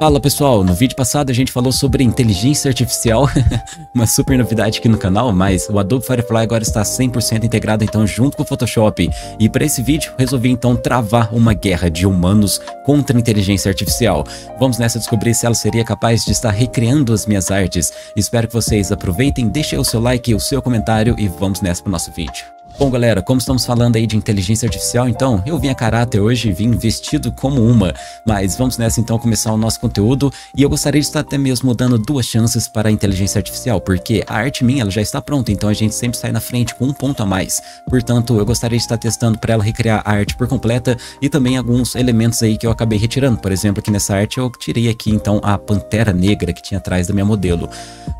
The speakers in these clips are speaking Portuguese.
Fala pessoal, no vídeo passado a gente falou sobre inteligência artificial, uma super novidade aqui no canal, mas o Adobe Firefly agora está 100% integrado então junto com o Photoshop. E para esse vídeo resolvi então travar uma guerra de humanos contra a inteligência artificial. Vamos nessa descobrir se ela seria capaz de estar recriando as minhas artes. Espero que vocês aproveitem, deixem o seu like e o seu comentário e vamos nessa para o nosso vídeo. Bom, galera, como estamos falando aí de inteligência artificial, então, eu vim a caráter hoje, vim vestido como uma, mas vamos nessa então começar o nosso conteúdo e eu gostaria de estar até mesmo dando duas chances para a inteligência artificial, porque a arte minha ela já está pronta, então a gente sempre sai na frente com um ponto a mais. Portanto, eu gostaria de estar testando para ela recriar a arte por completa e também alguns elementos aí que eu acabei retirando. Por exemplo, aqui nessa arte eu tirei aqui então a pantera negra que tinha atrás da minha modelo.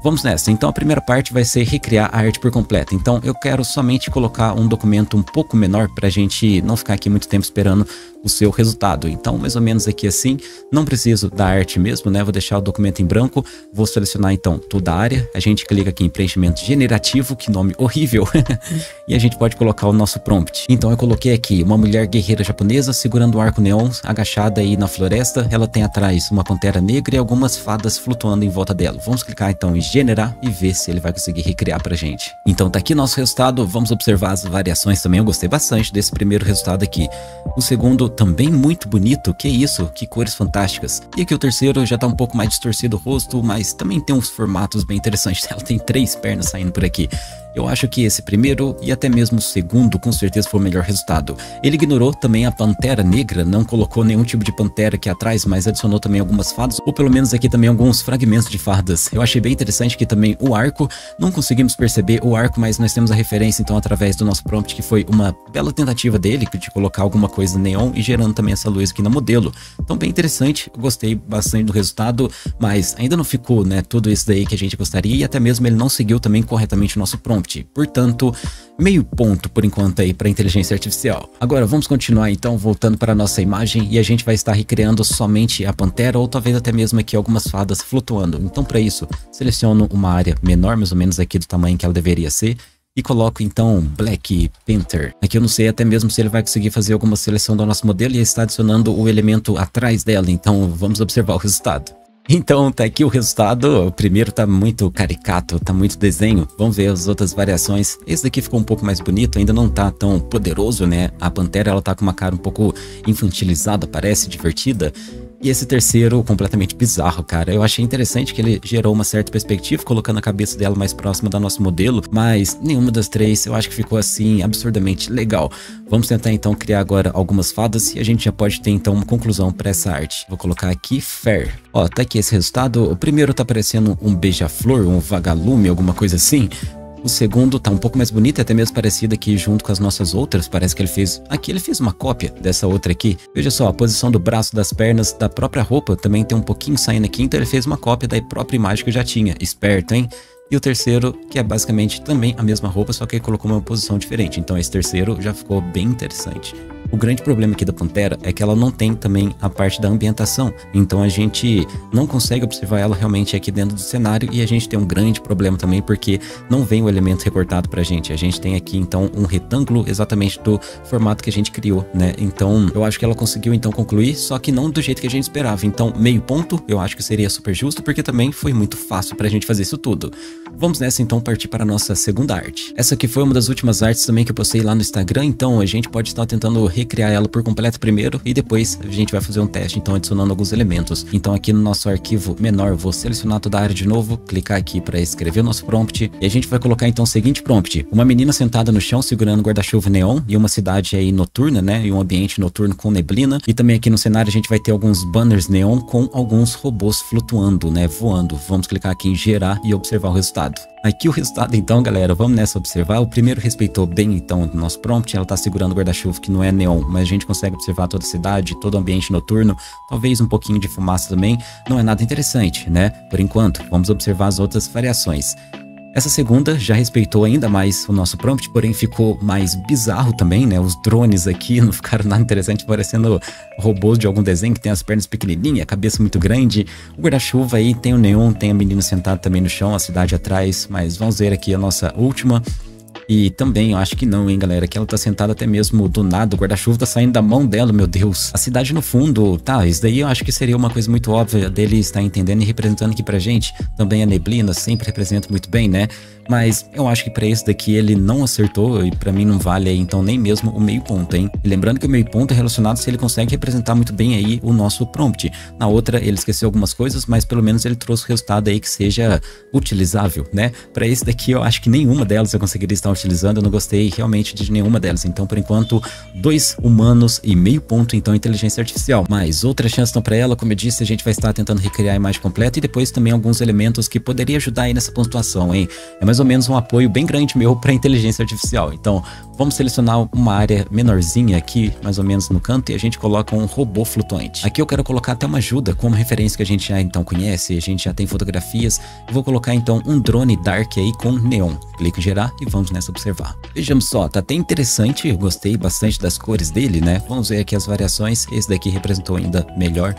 Vamos nessa. Então a primeira parte vai ser recriar a arte por completa. Então eu quero somente colocar um documento um pouco menor para a gente não ficar aqui muito tempo esperando o seu resultado. Então, mais ou menos aqui assim, não preciso da arte mesmo, né? Vou deixar o documento em branco, vou selecionar então toda a área, a gente clica aqui em preenchimento generativo, que nome horrível, e a gente pode colocar o nosso prompt. Então eu coloquei aqui uma mulher guerreira japonesa segurando um arco neon, agachada aí na floresta, ela tem atrás uma pantera negra e algumas fadas flutuando em volta dela. Vamos clicar então em generar e ver se ele vai conseguir recriar pra gente. Então tá aqui nosso resultado, vamos observar as variações também, eu gostei bastante desse primeiro resultado aqui. O segundo também muito bonito, que isso, que cores fantásticas. E aqui o terceiro já tá um pouco mais distorcido o rosto, mas também tem uns formatos bem interessantes. Ela tem três pernas saindo por aqui. Eu acho que esse primeiro e até mesmo o segundo com certeza foi o melhor resultado. Ele ignorou também a pantera negra, não colocou nenhum tipo de pantera aqui atrás, mas adicionou também algumas fadas, ou pelo menos aqui também alguns fragmentos de fardas. Eu achei bem interessante que também o arco, não conseguimos perceber o arco, mas nós temos a referência então através do nosso prompt, que foi uma bela tentativa dele de colocar alguma coisa neon e gerando também essa luz aqui na modelo. Então bem interessante, gostei bastante do resultado, mas ainda não ficou né, tudo isso daí que a gente gostaria e até mesmo ele não seguiu também corretamente o nosso prompt prompt. Portanto, meio ponto por enquanto aí para inteligência artificial. Agora vamos continuar então voltando para a nossa imagem e a gente vai estar recriando somente a pantera ou talvez até mesmo aqui algumas fadas flutuando. Então para isso, seleciono uma área menor, mais ou menos aqui do tamanho que ela deveria ser e coloco então Black Panther. Aqui eu não sei até mesmo se ele vai conseguir fazer alguma seleção do nosso modelo e está adicionando o elemento atrás dela, então vamos observar o resultado. Então tá aqui o resultado, o primeiro tá muito caricato, tá muito desenho, vamos ver as outras variações. Esse daqui ficou um pouco mais bonito, ainda não tá tão poderoso, né? A Pantera ela tá com uma cara um pouco infantilizada, parece divertida. E esse terceiro, completamente bizarro, cara. Eu achei interessante que ele gerou uma certa perspectiva, colocando a cabeça dela mais próxima da nosso modelo, mas nenhuma das três eu acho que ficou assim absurdamente legal. Vamos tentar então criar agora algumas fadas e a gente já pode ter então uma conclusão para essa arte. Vou colocar aqui Fair. Ó, tá aqui esse resultado. O primeiro tá parecendo um beija-flor, um vagalume, alguma coisa assim. O segundo tá um pouco mais bonito até mesmo parecido aqui junto com as nossas outras. Parece que ele fez... Aqui ele fez uma cópia dessa outra aqui. Veja só, a posição do braço, das pernas, da própria roupa também tem um pouquinho saindo aqui. Então ele fez uma cópia da própria imagem que eu já tinha. Esperto, hein? E o terceiro, que é basicamente também a mesma roupa, só que ele colocou uma posição diferente. Então esse terceiro já ficou bem interessante. O grande problema aqui da Pantera é que ela não tem também a parte da ambientação, então a gente não consegue observar ela realmente aqui dentro do cenário e a gente tem um grande problema também porque não vem o elemento recortado pra gente. A gente tem aqui então um retângulo exatamente do formato que a gente criou, né? Então eu acho que ela conseguiu então concluir, só que não do jeito que a gente esperava. Então meio ponto eu acho que seria super justo porque também foi muito fácil pra gente fazer isso tudo. Vamos nessa então partir para a nossa segunda arte. Essa aqui foi uma das últimas artes também que eu postei lá no Instagram, então a gente pode estar tentando recriar ela por completo primeiro e depois a gente vai fazer um teste, então adicionando alguns elementos. Então aqui no nosso arquivo menor, vou selecionar toda a área de novo, clicar aqui para escrever o nosso prompt e a gente vai colocar então o seguinte prompt. Uma menina sentada no chão segurando guarda-chuva neon e uma cidade aí noturna, né, e um ambiente noturno com neblina e também aqui no cenário a gente vai ter alguns banners neon com alguns robôs flutuando, né, voando. Vamos clicar aqui em gerar e observar o resultado. Aqui o resultado então, galera, vamos nessa observar. O primeiro respeitou bem então o nosso prompt, ela tá segurando o guarda-chuva que não é neon, mas a gente consegue observar toda a cidade, todo o ambiente noturno, talvez um pouquinho de fumaça também. Não é nada interessante, né? Por enquanto, vamos observar as outras variações. Essa segunda já respeitou ainda mais o nosso prompt, porém ficou mais bizarro também, né? Os drones aqui não ficaram nada interessante, parecendo robôs de algum desenho que tem as pernas pequenininhas, a cabeça muito grande. O guarda-chuva aí tem o neon, tem a menina sentada também no chão, a cidade atrás, mas vamos ver aqui a nossa última. E também eu acho que não, hein, galera, que ela tá sentada até mesmo do nada, o guarda-chuva tá saindo da mão dela, meu Deus. A cidade no fundo, tá, isso daí eu acho que seria uma coisa muito óbvia dele estar entendendo e representando aqui pra gente. Também a neblina sempre representa muito bem, né? Mas eu acho que para esse daqui ele não acertou e para mim não vale aí, então nem mesmo o meio ponto, hein? E lembrando que o meio ponto é relacionado se ele consegue representar muito bem aí o nosso prompt. Na outra ele esqueceu algumas coisas, mas pelo menos ele trouxe o resultado aí que seja utilizável, né? Para esse daqui eu acho que nenhuma delas eu conseguiria estar utilizando, eu não gostei realmente de nenhuma delas. Então por enquanto, dois humanos e meio ponto então inteligência artificial. Mas outras chances estão para ela, como eu disse, a gente vai estar tentando recriar a imagem completa e depois também alguns elementos que poderia ajudar aí nessa pontuação, hein? É mais ou menos um apoio bem grande meu para inteligência artificial. Então, vamos selecionar uma área menorzinha aqui, mais ou menos no canto, e a gente coloca um robô flutuante. Aqui eu quero colocar até uma ajuda, como referência que a gente já então conhece, a gente já tem fotografias. Vou colocar então um drone dark aí com neon. Clique em gerar e vamos nessa observar. Vejamos só, tá até interessante, eu gostei bastante das cores dele, né? Vamos ver aqui as variações, esse daqui representou ainda melhor.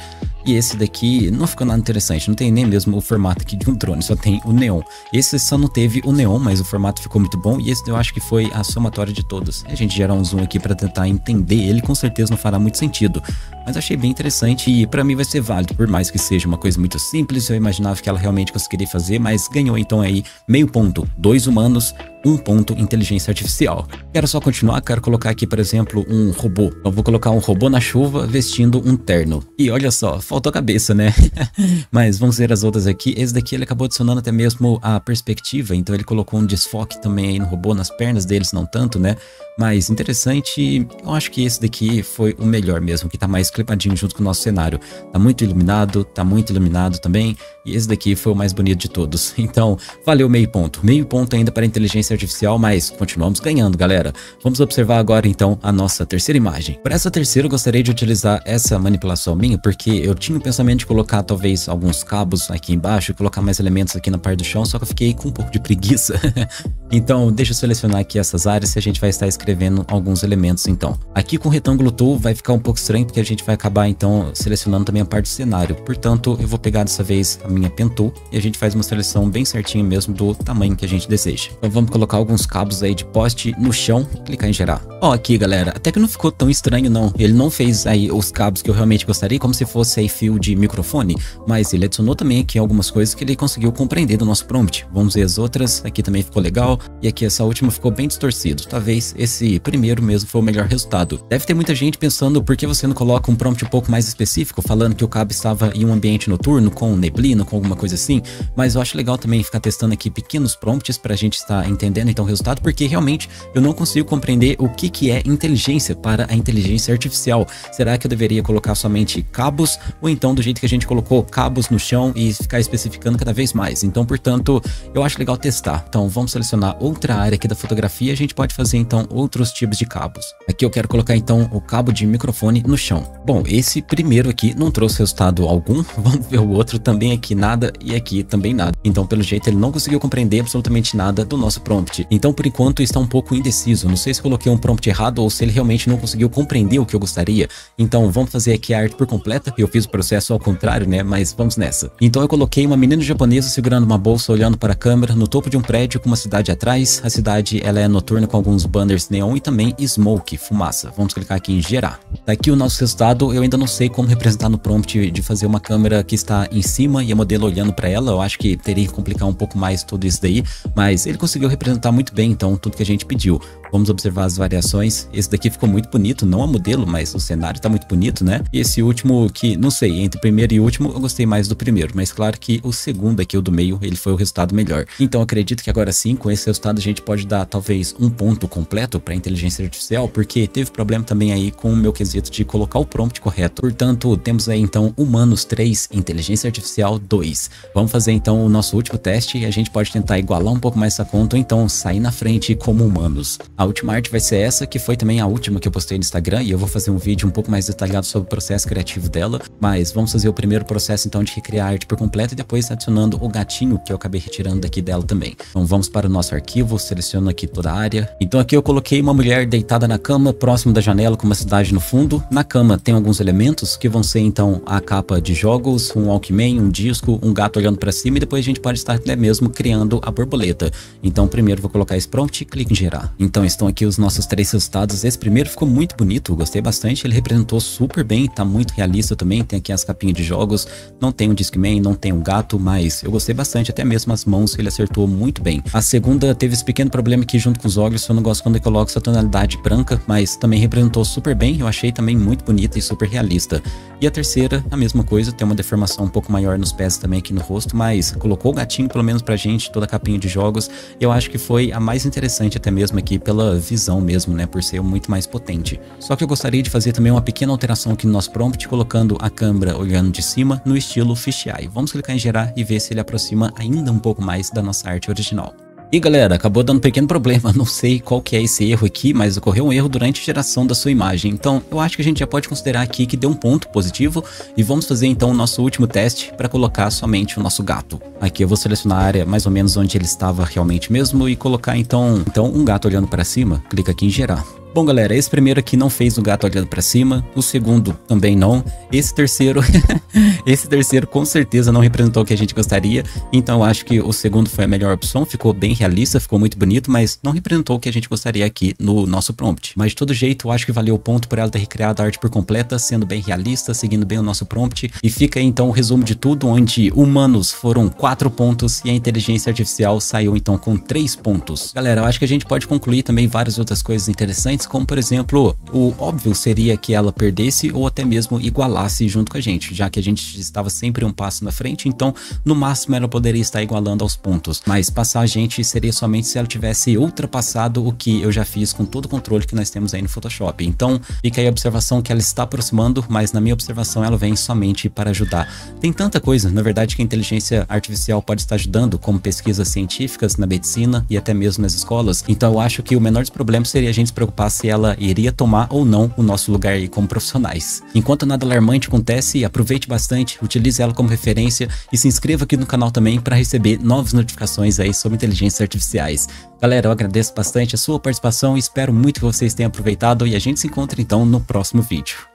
E esse daqui não ficou nada interessante, não tem nem mesmo o formato aqui de um drone, só tem o neon. Esse só não teve o neon, mas o formato ficou muito bom e esse eu acho que foi a somatória de todos. A gente gerar um zoom aqui para tentar entender, ele com certeza não fará muito sentido, mas achei bem interessante e para mim vai ser válido, por mais que seja uma coisa muito simples, eu imaginava que ela realmente conseguiria fazer, mas ganhou então aí meio ponto, dois humanos, um ponto inteligência artificial. Quero só continuar, quero colocar aqui, por exemplo, um robô. Eu vou colocar um robô na chuva vestindo um terno. E olha só, faltou cabeça, né? Mas vamos ver as outras aqui. Esse daqui ele acabou adicionando até mesmo a perspectiva, então ele colocou um desfoque também aí no robô, nas pernas deles, não tanto, né? Mas interessante, eu acho que esse daqui foi o melhor mesmo, que tá mais clipadinho junto com o nosso cenário. Tá muito iluminado, tá muito iluminado também, e esse daqui foi o mais bonito de todos. Então, valeu meio ponto. Meio ponto ainda para inteligência artificial, mas continuamos ganhando, galera. Vamos observar agora então a nossa terceira imagem. Para essa terceira, eu gostaria de utilizar essa manipulação minha, porque eu tinha o pensamento de colocar talvez alguns cabos aqui embaixo, colocar mais elementos aqui na parte do chão, só que eu fiquei com um pouco de preguiça. então, deixa eu selecionar aqui essas áreas e a gente vai estar escrevendo alguns elementos então. Aqui com o retângulo tool vai ficar um pouco estranho, porque a gente vai acabar então selecionando também a parte do cenário. Portanto, eu vou pegar dessa vez a minha pen tool e a gente faz uma seleção bem certinha mesmo do tamanho que a gente deseja. Então vamos colocar alguns cabos aí de poste no chão, clicar em gerar. Ó, aqui galera, até que não ficou tão estranho não. Ele não fez aí os cabos que eu realmente gostaria, como se fosse aí fio de microfone, mas ele adicionou também aqui algumas coisas que ele conseguiu compreender do nosso prompt. Vamos ver as outras, aqui também ficou legal, e aqui essa última ficou bem distorcido. Talvez esse primeiro mesmo foi o melhor resultado. Deve ter muita gente pensando por que você não coloca um prompt um pouco mais específico, falando que o cabo estava em um ambiente noturno, com neblina, com alguma coisa assim, mas eu acho legal também ficar testando aqui pequenos prompts para a gente estar entendendo então o resultado, porque realmente eu não consigo compreender o que, que é inteligência para a inteligência artificial. Será que eu deveria colocar somente cabos, ou então do jeito que a gente colocou cabos no chão e ficar especificando cada vez mais? Então, portanto, eu acho legal testar. Então, vamos selecionar outra área aqui da fotografia, a gente pode fazer então outros tipos de cabos. Aqui eu quero colocar então o cabo de microfone no chão. Bom, esse primeiro aqui não trouxe resultado algum, vamos ver o outro também aqui nada e aqui também nada. Então, pelo jeito, ele não conseguiu compreender absolutamente nada do nosso prompt. Então, por enquanto, está um pouco indeciso. Não sei se coloquei um prompt errado ou se ele realmente não conseguiu compreender o que eu gostaria. Então, vamos fazer aqui a arte por completa. Eu fiz o processo ao contrário, né? Mas vamos nessa. Então, eu coloquei uma menina japonesa segurando uma bolsa, olhando para a câmera, no topo de um prédio com uma cidade atrás. A cidade, ela é noturna com alguns banners neon e também smoke, fumaça. Vamos clicar aqui em gerar. Daqui o nosso resultado, eu ainda não sei como representar no prompt de fazer uma câmera que está em cima e a modelo olhando para ela. Eu acho que teria que complicar um pouco mais tudo isso daí, mas ele conseguiu representar muito bem, então, tudo que a gente pediu. Vamos observar as variações. Esse daqui ficou muito bonito, não a modelo, mas o cenário tá muito bonito, né? E esse último que, não sei, entre primeiro e último, eu gostei mais do primeiro, mas claro que o segundo aqui, o do meio, ele foi o resultado melhor. Então acredito que agora sim, com esse resultado a gente pode dar talvez um ponto completo para inteligência artificial, porque teve problema também aí com o meu quesito de colocar o prompt correto. Portanto, temos aí então humanos 3, inteligência artificial 2. Vamos fazer então o nosso último teste e a gente pode tentar igualar um pouco mais essa conta ou então sair na frente como humanos. A última arte vai ser essa, que foi também a última que eu postei no Instagram, e eu vou fazer um vídeo um pouco mais detalhado sobre o processo criativo dela, mas vamos fazer o primeiro processo então de recriar a arte por completo e depois adicionando o gatinho que eu acabei retirando daqui dela também. Então vamos para o nosso arquivo, seleciono aqui toda a área. Então aqui eu coloquei uma mulher deitada na cama, próximo da janela com uma cidade no fundo. Na cama tem alguns elementos que vão ser então a capa de jogos, um Walkman, um disco, um gato olhando para cima e depois a gente pode estar até mesmo criando a borboleta. Então primeiro vou colocar esse prompt e clique em gerar. Então estão aqui os nossos três resultados. Esse primeiro ficou muito bonito, gostei bastante, ele representou super bem, tá muito realista também, tem aqui as capinhas de jogos, não tem um Discman, não tem um gato, mas eu gostei bastante, até mesmo as mãos ele acertou muito bem. A segunda teve esse pequeno problema aqui junto com os olhos, eu não gosto quando eu coloco essa tonalidade branca, mas também representou super bem, eu achei também muito bonita e super realista. E a terceira, a mesma coisa, tem uma deformação um pouco maior nos pés também aqui no rosto, mas colocou o gatinho pelo menos pra gente, toda a capinha de jogos, eu acho que foi a mais interessante até mesmo aqui pela visão mesmo, né, por ser muito mais potente. Só que eu gostaria de fazer também uma pequena alteração aqui no nosso prompt, colocando a câmera olhando de cima no estilo fisheye. Vamos clicar em gerar e ver se ele aproxima ainda um pouco mais da nossa arte original. E galera, acabou dando um pequeno problema, não sei qual que é esse erro aqui, mas ocorreu um erro durante a geração da sua imagem. Então eu acho que a gente já pode considerar aqui que deu um ponto positivo e vamos fazer então o nosso último teste para colocar somente o nosso gato. Aqui eu vou selecionar a área mais ou menos onde ele estava realmente mesmo e colocar então, então um gato olhando para cima, clica aqui em gerar. Bom, galera, esse primeiro aqui não fez o gato olhando para cima, o segundo também não, esse terceiro, esse terceiro com certeza não representou o que a gente gostaria, então eu acho que o segundo foi a melhor opção, ficou bem realista, ficou muito bonito, mas não representou o que a gente gostaria aqui no nosso prompt. Mas de todo jeito, eu acho que valeu o ponto por ela ter recriado a arte por completa, sendo bem realista, seguindo bem o nosso prompt, e fica aí então o resumo de tudo, onde humanos foram 4 pontos e a inteligência artificial saiu então com 3 pontos. Galera, eu acho que a gente pode concluir também várias outras coisas interessantes, como por exemplo, o óbvio seria que ela perdesse ou até mesmo igualasse junto com a gente, já que a gente estava sempre um passo na frente, então no máximo ela poderia estar igualando aos pontos, mas passar a gente seria somente se ela tivesse ultrapassado o que eu já fiz com todo o controle que nós temos aí no Photoshop. Então fica aí a observação que ela está aproximando, mas na minha observação ela vem somente para ajudar. Tem tanta coisa, na verdade, que a inteligência artificial pode estar ajudando, como pesquisas científicas na medicina e até mesmo nas escolas, então eu acho que o menor dos problemas seria a gente se preocupar se ela iria tomar ou não o nosso lugar aí como profissionais. Enquanto nada alarmante acontece, aproveite bastante, utilize ela como referência e se inscreva aqui no canal também para receber novas notificações aí sobre inteligências artificiais. Galera, eu agradeço bastante a sua participação espero muito que vocês tenham aproveitado e a gente se encontra então no próximo vídeo.